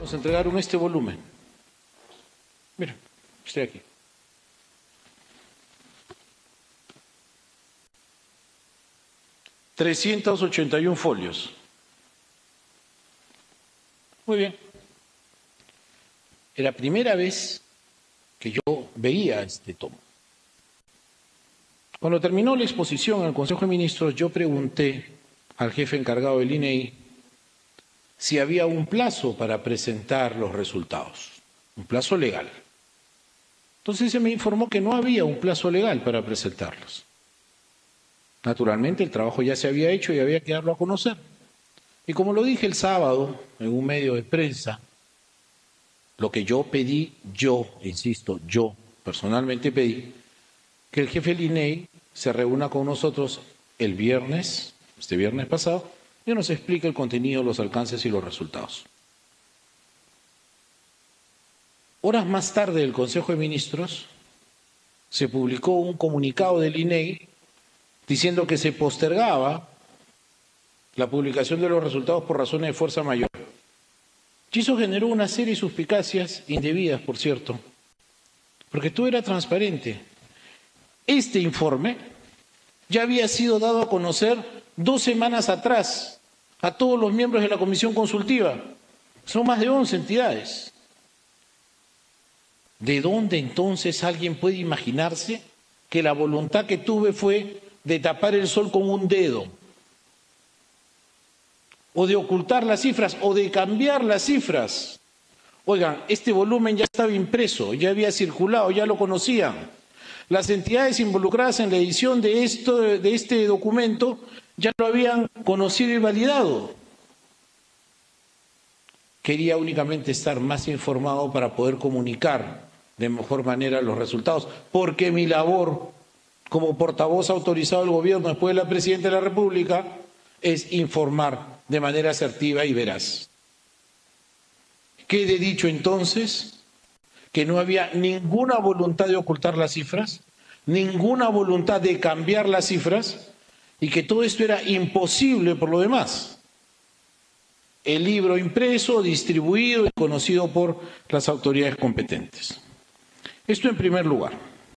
Nos entregaron este volumen. Mira, estoy aquí. Trescientos ochenta y un folios. Muy bien. Era la primera vez que yo veía este tomo. Cuando terminó la exposición al Consejo de Ministros, yo pregunté al jefe encargado del INEI si había un plazo para presentar los resultados, un plazo legal. Entonces se me informó que no había un plazo legal para presentarlos. Naturalmente el trabajo ya se había hecho y había que darlo a conocer. Y como lo dije el sábado en un medio de prensa, lo que yo pedí, yo, insisto, yo personalmente pedí, que el jefe del INEI se reúna con nosotros el viernes, este viernes pasado, y nos explique el contenido, los alcances y los resultados. Horas más tarde del Consejo de Ministros se publicó un comunicado del INEI diciendo que se postergaba la publicación de los resultados por razones de fuerza mayor. Y eso generó una serie de suspicacias indebidas, por cierto, porque todo era transparente. Este informe ya había sido dado a conocer dos semanas atrás a todos los miembros de la comisión consultiva. Son más de 11 entidades. ¿De dónde entonces alguien puede imaginarse que la voluntad que tuve fue de tapar el sol con un dedo? O de ocultar las cifras, o de cambiar las cifras. Oigan, este volumen ya estaba impreso, ya había circulado, ya lo conocían. Las entidades involucradas en la edición de, esto, de este documento ya lo habían conocido y validado. Quería únicamente estar más informado para poder comunicar de mejor manera los resultados, porque mi labor como portavoz autorizado del gobierno después de la presidenta de la República es informar de manera asertiva y veraz. Quede dicho entonces que no había ninguna voluntad de ocultar las cifras, ninguna voluntad de cambiar las cifras y que todo esto era imposible por lo demás. El libro impreso, distribuido y conocido por las autoridades competentes. Esto en primer lugar.